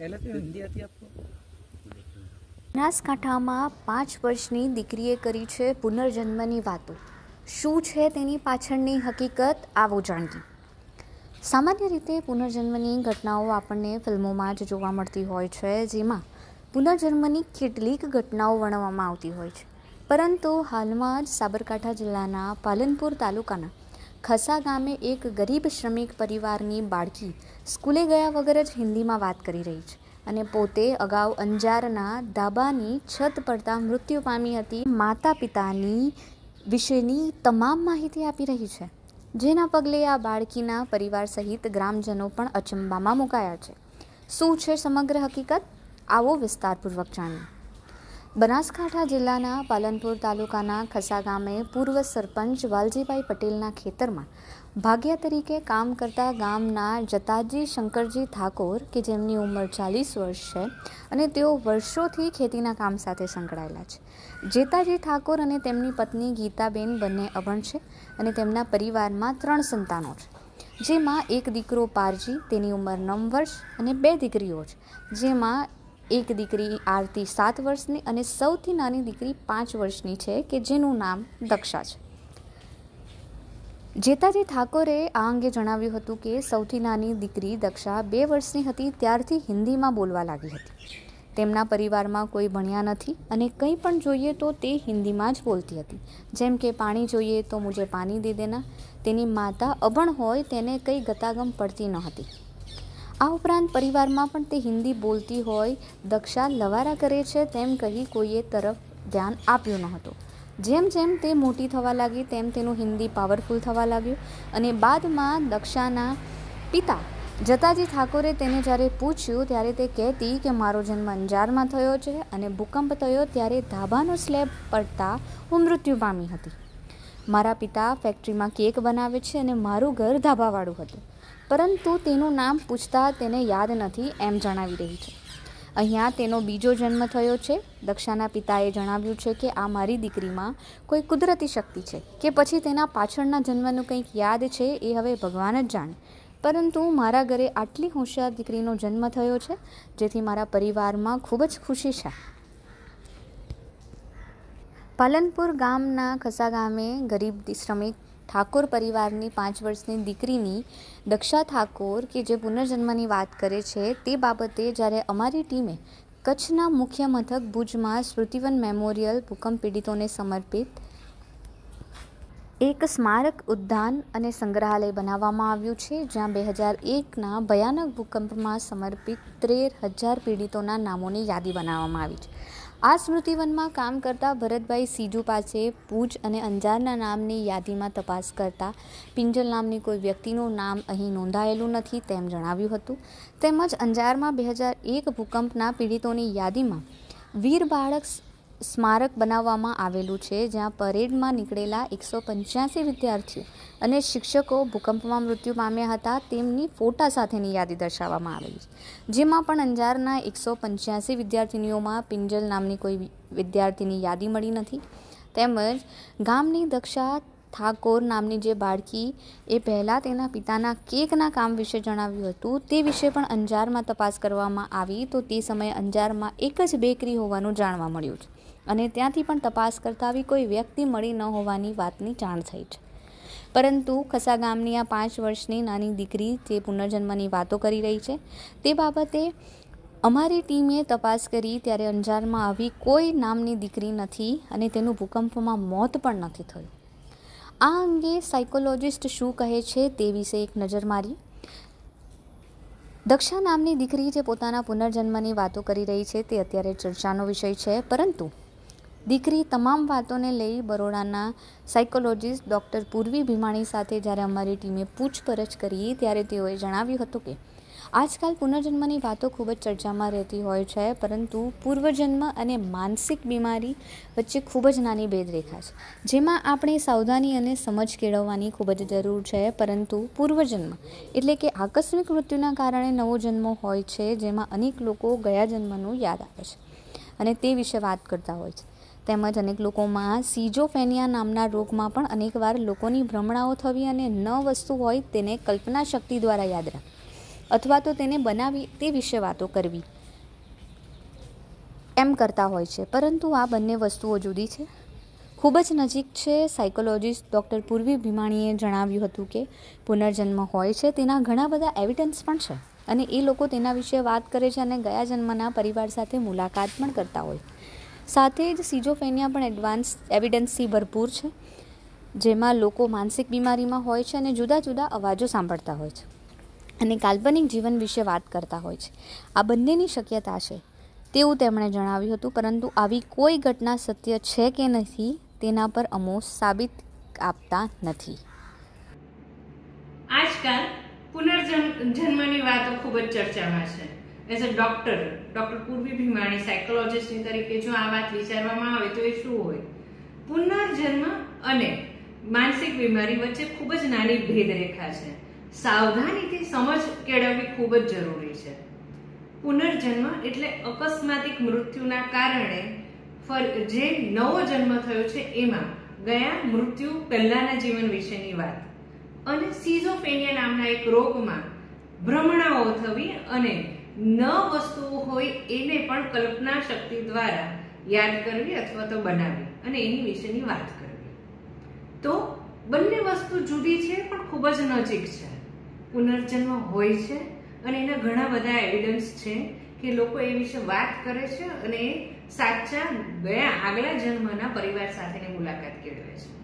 પહેલેથી હિન્દી હતી આપકો? બનાસકાંઠામાં પાંચ વર્ષની દીકરીએ કરી છે પુનર્જન્મની વાતો. શું છે તેની પાછળની હકીકત આવો જાણીએ. સામાન્ય રીતે પુનર્જન્મની ઘટનાઓ આપણને ફિલ્મોમાં જ જોવા મળતી હોય છે, જેમાં પુનર્જન્મની કેટલીક ઘટનાઓ વર્ણવવામાં આવતી હોય છે. પરંતુ હાલમાં જ સાબરકાંઠા જિલ્લાના પાલનપુર તાલુકાના ખસા ગામે એક ગરીબ શ્રમિક પરિવારની બાળકી સ્કૂલે ગયા વગર જ હિન્દીમાં વાત કરી રહી છે અને પોતે અગાઉ અંજારના ધાબાની છત પડતા મૃત્યુ પામી હતી. માતા પિતાની વિશેની તમામ માહિતી આપી રહી છે. જેના પગલે આ બાળકીના પરિવાર સહિત ગ્રામજનો પણ અચંબામાં મુકાયા છે. શું છે સમગ્ર હકીકત? આવો વિસ્તારપૂર્વક જાણીએ. બનાસકાંઠા જિલ્લાના પાલનપુર તાલુકાના ખસા ગામે પૂર્વ સરપંચ વાલજીભાઈ પટેલના ખેતરમાં ભાગ્યા તરીકે કામ કરતા ગામના જતાજી શંકરજી ઠાકોર, કે જેમની ઉંમર ચાલીસ વર્ષ છે અને તેઓ વર્ષોથી ખેતીના કામ સાથે સંકળાયેલા છે. જેતાજી ઠાકોર અને તેમની પત્ની ગીતાબેન બંને અભણ છે અને તેમના પરિવારમાં ત્રણ સંતાનો છે. જેમાં એક દીકરો પારજી, તેની ઉંમર નવ વર્ષ અને બે દીકરીઓ છે. જેમાં એક દીકરી આરતી સાત વર્ષની અને સૌથી નાની દીકરી પાંચ વર્ષની છે, કે જેનું નામ દક્ષા છે. જેતાજી ઠાકોરે આ અંગે જણાવ્યું હતું કે, સૌથી નાની દીકરી દક્ષા બે વર્ષની હતી, ત્યારથી હિન્દીમાં બોલવા લાગી હતી. તેમના પરિવારમાં કોઈ ભણ્યા નથી અને કંઈ પણ જોઈએ તો તે હિન્દીમાં જ બોલતી હતી. જેમ કે, પાણી જોઈએ તો મુજે પાણી દે દેના. તેની માતા અભણ હોય, તેને કંઈ ગતાગમ પડતી ન હતી. આ ઉપરાંત પરિવારમાં પણ તે હિન્દી બોલતી હોય, દક્ષા લવારા કરે છે તેમ કહી કોઈએ તરફ ધ્યાન આપ્યું ન હતું જેમ જેમ તે મોટી થવા લાગી તેમ તેનું હિન્દી પાવરફુલ થવા લાગ્યું અને બાદમાં દક્ષાના પિતા જતાજી ઠાકોરે તેને જ્યારે પૂછ્યું ત્યારે તે કહેતી કે મારો જન્મ અંજારમાં થયો છે અને ભૂકંપ થયો ત્યારે ધાબાનો સ્લેબ પડતા હું મૃત્યુ પામી હતી. મારા પિતા ફેક્ટરીમાં કેક બનાવે છે અને મારું ઘર ધાબાવાળું હતું. પરંતુ તેનું નામ પૂછતા તેને યાદ નથી એમ જણાવી રહી છે. અહીંયા તેનો બીજો જન્મ થયો છે. દક્ષાના પિતાએ જણાવ્યું છે કે આ મારી દીકરીમાં કોઈ કુદરતી શક્તિ છે કે પછી તેના પાછળના જન્મનું કંઈક યાદ છે એ હવે ભગવાન જ જાણે. પરંતુ મારા ઘરે આટલી હોશિયાર દીકરીનો જન્મ થયો છે, જેથી મારા પરિવારમાં ખૂબ જ ખુશી છે. પાલનપુર ગામના ખસા ગામે ગરીબ શ્રમિક ઠાકોર પરિવારની પાંચ વર્ષની દીકરીની દક્ષા ઠાકોર કે જે પુનર્જન્મની વાત કરે છે તે બાબતે જ્યારે અમારી ટીમે કચ્છના મુખ્ય મથક ભુજમાં સ્મૃતિવન મેમોરિયલ ભૂકંપ પીડિતોને સમર્પિત એક સ્મારક ઉદ્યાન અને સંગ્રહાલય બનાવવામાં આવ્યું છે, જ્યાં બે હજાર એકના ભયાનક ભૂકંપમાં સમર્પિત ત્રેર હજાર પીડિતોના નામોની યાદી બનાવવામાં આવી છે. આ સ્મૃતિવનમાં કામ કરતા ભરતભાઈ સીજુ પાસે પૂજ અને અંજારના નામની યાદીમાં તપાસ કરતા પિંજલ નામની કોઈ વ્યક્તિનું નામ અહીં નોંધાયેલું નથી તેમ જણાવ્યું હતું. તેમજ અંજારમાં બે હજાર એક ભૂકંપના પીડિતોની યાદીમાં વીર બાળક સ્મારક બનાવવામાં આવેલું છે, જ્યાં પરેડમાં નીકળેલા એકસો પંચ્યાસી વિદ્યાર્થીઓ અને શિક્ષકો ભૂકંપમાં મૃત્યુ પામ્યા હતા, તેમની ફોટા સાથેની યાદી દર્શાવવામાં આવેલી છે. જેમાં પણ અંજારના એકસો પંચ્યાસી વિદ્યાર્થીનીઓમાં પિંજલ નામની કોઈ વિદ્યાર્થીની યાદી મળી નથી. તેમજ ગામની દક્ષા ઠાકોર નામની જે બાળકી એ પહેલાં તેના પિતાના કેકના કામ વિશે જણાવ્યું હતું, તે વિશે પણ અંજારમાં તપાસ કરવામાં આવી. તો તે સમયે અંજારમાં એક જ બેકરી હોવાનું જાણવા મળ્યું છે. અને ત્યાંથી પણ તપાસ કરતા આવી કોઈ વ્યક્તિ મળી ન હોવાની વાતની જાણ થઈ છે. પરંતુ ખસા ગામની આ પાંચ વર્ષની નાની દીકરી જે પુનર્જન્મની વાતો કરી રહી છે, તે બાબતે અમારી ટીમે તપાસ કરી ત્યારે અંજારમાં આવી કોઈ નામની દીકરી નથી અને તેનું ભૂકંપમાં મોત પણ નથી થયું. આ અંગે સાયકોલોજિસ્ટ શું કહે છે તે વિશે એક નજર મારી. દક્ષા નામની દીકરી જે પોતાના પુનર્જન્મની વાતો કરી રહી છે તે અત્યારે ચર્ચાનો વિષય છે, પરંતુ દીકરી તમામ વાતોને લઈ બરોડાના સાયકોલોજિસ્ટ ડૉક્ટર પૂર્વી ભીમાણી સાથે જ્યારે અમારી ટીમે પૂછપરછ કરી ત્યારે તેઓએ જણાવ્યું હતું કે, આજકાલ પુનર્જન્મની વાતો ખૂબ જ ચર્ચામાં રહેતી હોય છે, પરંતુ પૂર્વજન્મ અને માનસિક બીમારી વચ્ચે ખૂબ જ નાની ભેદરેખા છે, જેમાં આપણે સાવધાની અને સમજ કેળવવાની ખૂબ જ જરૂર છે, પરંતુ પૂર્વજન્મ એટલે કે આકસ્મિક મૃત્યુના કારણે નવો જન્મ હોય છે, જેમાં અનેક લોકો ગયા જન્મનું યાદ આવે છે અને તે વિશે વાત કરતા હોય છે. તેમજ અનેક લોકોમાં સિજોફેનિયા નામના રોગમાં પણ અનેકવાર લોકોની ભ્રમણાઓ થવી અને ન વસ્તુ હોય તેને કલ્પના શક્તિ દ્વારા યાદ રાખવી અથવા તો તેને બનાવી તે વિશે વાતો કરવી. એમ કરતા હોય છે. પરંતુ આ બંને વસ્તુઓ જુદી છે. ખૂબ જ નજીક છે સાયકોલોજીસ્ટ ડૉક્ટર પૂર્વી ભીમાણીએ જણાવ્યું હતું કે પુનર્જન્મ હોય છે તેના ઘણા બધા એવિડન્સ પણ છે અને એ લોકો તેના વિશે વાત કરે છે અને ગયા જન્મના પરિવાર સાથે મુલાકાત પણ કરતા હોય. સાથે જ સિજોફેનિયા પણ એડવાન્સ એવિડન્સથી ભરપૂર છે, જેમાં લોકો માનસિક બીમારીમાં હોય છે અને જુદા જુદા અવાજો સાંભળતા હોય છે અને કાલ્પનિક જીવન વિશે વાત કરતા હોય છે. આ બંનેની શક્યતા છે તેવું તેમણે જણાવ્યું હતું, પરંતુ આવી કોઈ ઘટના સત્ય છે કે નથી તેના પર અમો સાબિત આપતા નથી. આજકાલ પુનર્જન્મની વાતો ખૂબ જ ચર્ચામાં છે. As a doctor doctor Purvi Bhimani સાયકોલોજિસ્ટની તરીકે જો આ વાત વિચારવામાં આવે તો એ શું હોય? પુનર્જન્મ અને માનસિક બીમારી વચ્ચે ખૂબ જ નાની ભેદરેખા છે. સાવધાનીથી સમજ કેળવવી ખૂબ જ જરૂરી છે. પુનર્જન્મ એટલે અકસ્માતિક મૃત્યુના કારણે જે નવો જન્મ થયો છે એમાં ગયા મૃત્યુ પહેલાના જીવન વિશેની વાત. અને સિઝોફેનિયા નામના એક રોગમાં ભ્રમણાઓ થવી અને ન વસ્તુઓ હોય એને પણ કલ્પના શક્તિ દ્વારા યાદ કરવી અથવા તો બનાવવી અને એની વિશેની વાત કરવી. તો બંને વસ્તુ જુદી છે પણ ખૂબ જ નજીક છે. પુનર્જન્મ હોય છે અને એના ઘણા બધા એવિડન્સ છે કે લોકો એ વિશે વાત કરે છે અને સાચા ગયા આગલા જન્મના પરિવાર સાથેની મુલાકાત કેળવે છે.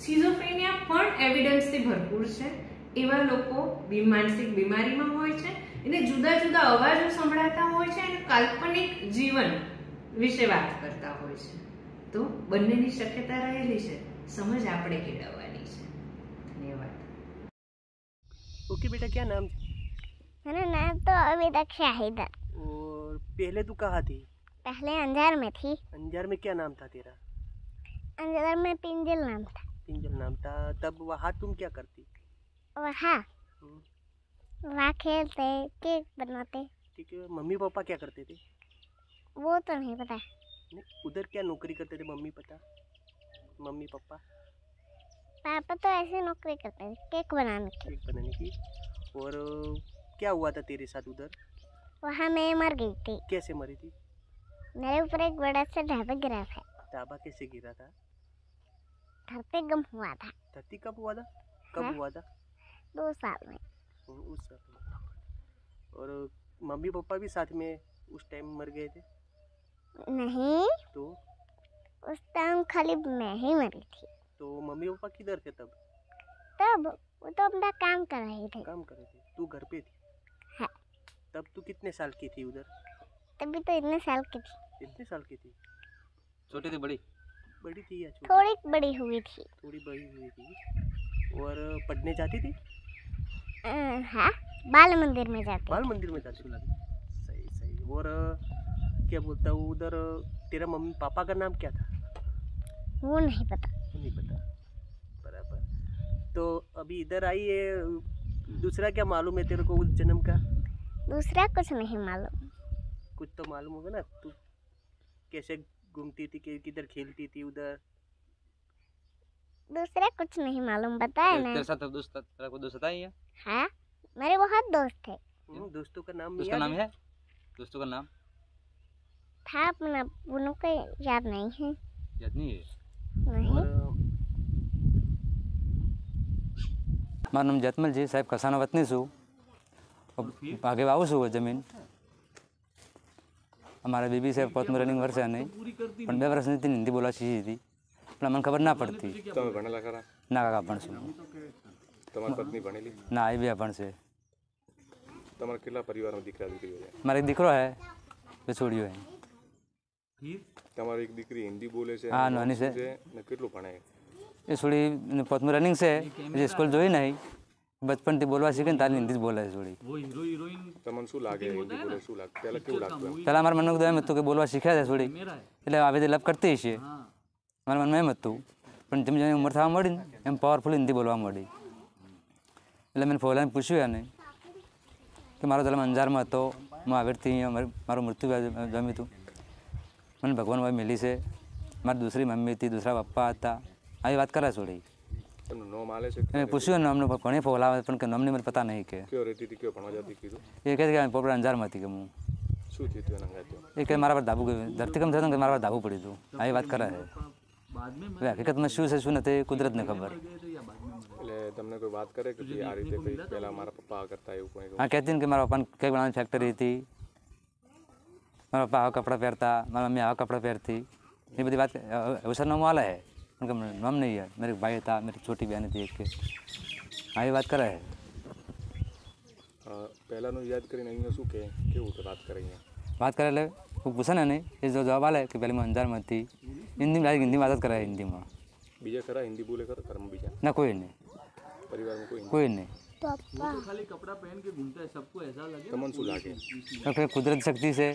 સિઝોફ્રેનિયા પણ એવિડન્સથી ભરપૂર છે. એવા લોકો માનસિક બીમારીમાં હોય છે એને જુદા જુદા અવાજો સંભળાતા હોય છે અને કાલ્પનિક જીવન વિશે વાત કરતા હોય છે તો બંનેની શક્યતા રહેલી છે સમજ આપણે કેળવવાની છે ધન્યવાદ ओके बेटा क्या नाम मेरा नाम तो अभी तक शाहिद है और पहले तू कहाँ थी पहले अंजार में थी अंजार में क्या नाम था तेरा अंजार में पिंजल नाम था पिंजल नाम था तब वहाँ तुम क्या करती और हाँ हम्म, वहाँ खेलते केक बनाते। ठीक है मम्मी पापा क्या करते थे? वो तो नहीं पता। नहीं, उधर क्या नौकरी करते थे मम्मी पता? Mummy papa? पापा तो ऐसे नौकरी करते थे केक बनाने की। केक बनाने की। और क्या हुआ था तेरे साथ उधर? वहाँ मैं मर गई थी। कैसे मरी थी? मेरे ऊपर एक बड़ा सा ढाबा गिरा था। ढाबा कैसे गिरा था? पे गम हुआ था। धरती कब हुआ था? कब हाँ? हुआ था? दो साल में। वो उस साल में। और मम्मी पापा भी साथ में उस टाइम मर गए थे? नहीं। तो? उस टाइम खाली मैं ही मरी थी। तो मम्मी पापा किधर थे तब? तब वो तो अपना काम कर रहे थे। काम कर रहे थे। तू घर पे थी? हाँ। तब तू कितने साल की थी उधर? तभी तो इतने साल की थी। कितने साल की थी? छोटी थी बड़ी? बड़ी थी या छोटी? थोड़ी बड़ी हुई थी। थोड़ी बड़ी हुई थी। और पढ़ने जाती थी? हाँ? बाल मंदिर में जाते बाल मंदिर में जाती सही सही। और क्या बोलता हूँ उधर तेरा मम्मी पापा का नाम क्या था? वो नहीं पता। नहीं पता। बराबर। तो अभी इधर आई है दूसरा क्या मालूम है तेरे को उस जन्म का? दूसरा कुछ नहीं मालूम। कुछ तो मालूम होगा ना। तू कैसे घूमती थी किधर खेलती थी उधर? दूसरा कुछ नहीं मालूम बताया तेरे ना तेरे साथ दोस्त तेरा कोई दोस्त आता ही है हाँ मेरे बहुत दोस्त थे हम्म, दोस्तों का नाम उसका याद नाम है दोस्तों का नाम था अपना उन्हों को याद नहीं है याद नहीं है नहीं और મારું નામ જતમલજી સાહેબ કસાના વતની છું ભાગે વાવું છું જમીન અમારા બેબી સાહેબ પોતનું રનિંગ વર્ષે નહીં પણ બે વર્ષની હતી ને હિન્દી બોલવા શીખી હતી પણ અમને ખબર ના પડતી. તમે ભણેલા ખરા? ના કાકા ભણશું છું તમારી પત્ની ભણેલી? ના એ બે ભણશે છે. તમારા કેટલા પરિવારમાં દીકરા દીકરીઓ છે? મારે એક દીકરો હે બે છોડીઓ હે. તમારી એક દીકરી હિન્દી બોલે છે હા, નાની છે. ને કેટલું ભણે? એ છોડી પોતનું રનિંગ છે જે સ્કૂલ જોઈ નહીં બચપનથી બોલવા શીખે ને તારી હિન્દી જ બોલે છે છોડી. તમને શું લાગે? હિન્દી બોલે શું લાગે? પહેલા કેવું લાગતું પહેલાં મારા મનમાં એમ હતું કે બોલવા શીખ્યા છે થોડી એટલે આવી રીતે લપ કરતી હશે. મારા મનમાં એમ હતું. પણ જેમ જેમ ઉંમર થવા મળી ને એમ પાવરફુલ હિન્દી બોલવા મળી એટલે મેં ફોલાને પૂછ્યું એને કે મારો જલમ અંજારમાં હતો હું આવેરથી મારું- મૃત્યુ જમ્યું હતું. મને ભગવાન ભાઈ મિલી છે. મારી દૂસરી મમ્મી હતી દૂસરા પપ્પા હતા. આવી વાત કરે છોડી. મેં પૂછ્યું નામનું ઘણી ફોલ આવે પણ કે નામની મને પતા નહીં કે. એ કહે કે પોપડા અંજારમાં હતી કે હું. એ કે મારા પર દાબુ ગયું. ધરતીકંપ થયો ને કે મારા પર ધાબુ પડ્યું હતું આવી વાત કરે છે. હવે હકીકતમાં શું છે શું નથી એ કુદરતને ખબર એટલે તમને કોઈ વાત કરે કે ભાઈ આ રીતે કંઈ પહેલાં મારા પપ્પા કરતા એવું કોઈ હા કહેતી ને કે મારા પપ્પાને કેક બનાવવાની ફેક્ટરી હતી મારા પપ્પા આવા કપડાં પહેરતા મારા મમ્મી આવા કપડાં પહેરતી એ બધી વાત અવસર નામ આલે है उनका नाम नहीं है मेरे भाई था मेरी छोटी बहन थी एक के हाँ ये बात करे है અ, પહેલાંનું યાદ કરીને અહીંયા શું કહે કેવું કે વાત કરે અહીંયા बात करे ले वो पूछा ना नहीं ये जो जवाब आले कि पहले मैं अंजार में थी हिंदी में डायरेक्ट हिंदी में बात कराए हिंदी में બીજા ખરા હિન્દી બોલે ખરા ઘરમાં બીજા ना कोई नहीं પરિવારમાં કોઈ कोई नहीं તમને શું લાગે और फिर कुदरत शक्ति से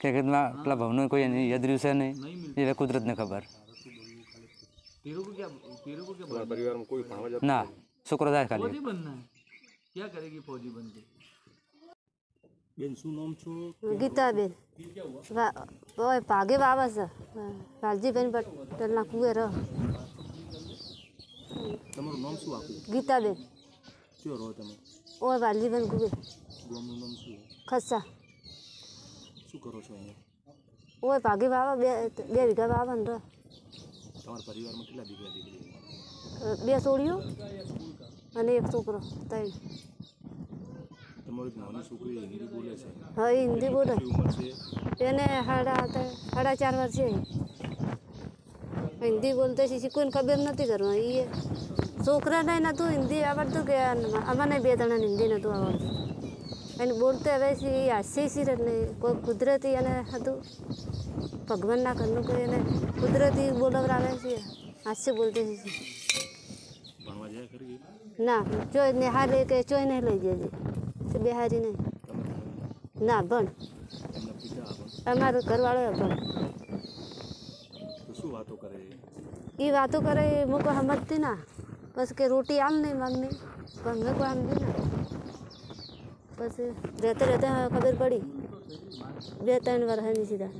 કે કે ના પેલા ભવનો કોઈ એની યાદ રહ્યું છે નહીં એ હવે કુદરતને ખબર તમારા પરિવારમાં કોઈ ભણવા જતું ના છોકરો જાય ખાલી ગીતાબેન વા- ઓય ભાગે વાવે છે વાલજીબેન પટેલના કુએ રહ તમારું નામ શું આપ્યું ગીતાબેન શું રહો તમે ઓય વાલજીબેન કુએ ગામનું નામ શું ખસ્સા શું કરો છો અહીંયા ઓય ભાગે વાવે બે બે વીઘા વાવે ને રહ તમારા પરિવારમાં કેટલા દીકરા દીકરી બે છોડીઓ અને એક છોકરો ત્રણ તમારી નાની છોકરી હિન્દી બોલે છે? હા એ હિન્દી બોલે. એને સાડા સાડા ચાર વર્ષે હિન્દી બોલતે શીશી કોઈને ખબર નથી કરવા એ છોકરાને નહોતું હિન્દી આવડતું કે અમને બે જણાને હિન્દી નહોતું આવડતું. અને બોલતે હવે છે એ હાસ્ય સિર નહીં કોઈ કુદરતી એને હતું. ભગવાનના ઘરનું કોઈ એને કુદરતી બોલવરાવે છે હાસ્ય બોલતે ખરી ના ચોય ને હારે કે ચોય નહીં લઈ જજે. તે બિહારી નહીં ના ભણ. અમારો ઘરવાળો ભણ. શું વાતો કરે એ? વાતો કરે હું કોઈ સમજતી ના. બસ કે રોટી આમ નહીં મમ્મી પણ મેં કોઈ સમજી ના. પછી રહેતે રહેતે ખબર પડી. બે ત્રણ વર્ષની સીધા?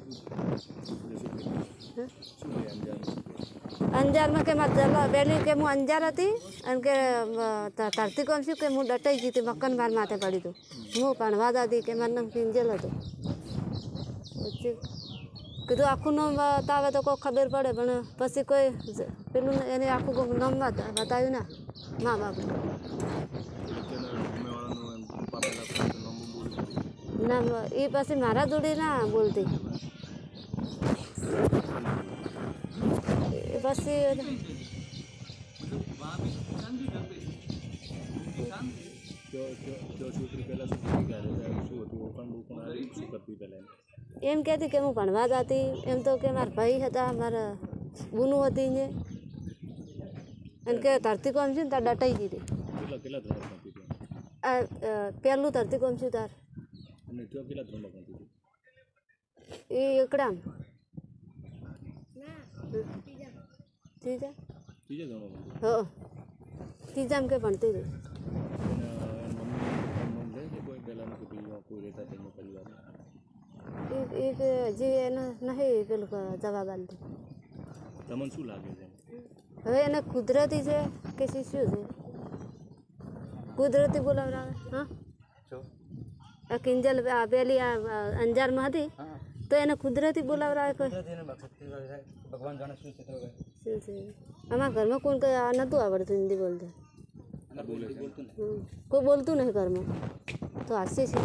અંજારમાં કે મારા પહેલી કે હું અંજાર હતી અને કે ધરતી કોમ શું કે હું ડટાઈ ગઈ હતી મક્કન માર માથે પડી હતું હું ભણવા દાદી કે મારું નામ કિંજલ હતું પછી કીધું આખું નામ બતાવે તો કોઈ ખબર પડે પણ પછી કોઈ પેલું એને આખું નામ બતાવ્યું ના મા બાપ ના એ પછી મારા જોડે ના બોલતી. એ પછી એમ કહેતી કે હું ભણવા જતી એમ તો કે મારા ભાઈ હતા મારા બુનું હતી ને. અને કે ધરતી કોમ છે ને તાર ડટાઈ ગઈ હતી. પહેલું ધરતી કોમ છું તાર. અને ત્યાં કેટલા ધોરણમાં ભણતી હતી એ એકડામ ત્રીજા ત્રીજા ધોરણમાં ભણતી હો. ત્રીજામ કે ભણતી હતી તેમનો હજી એને નહીં પેલું જવાબ આલતું તમને શું લાગે છે હવે એને કુદરતી છે કે શું શું છે? કુદરતી બોલાવડાવે? હા? આ કિંજલ પેલી આ અંજારમાં હતી? તો એને કુદરતી બોલાવરા કોઈ? ભગવાન જાણે શું છે શું છે? અમારા ઘરમાં કોણ કંઈ આ નહોતું આવડતું હિન્દી બોલતું. કોઈ બોલતું નહીં ઘરમાં. તો હાસ્ય છે.